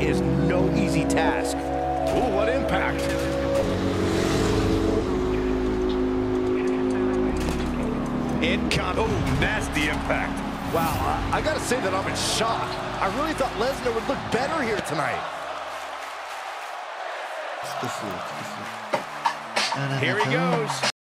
is no easy task. Ooh, what impact. Incon. Oh, nasty impact. Wow, I, I gotta say that I'm in shock. I really thought Lesnar would look better here tonight. Here he goes.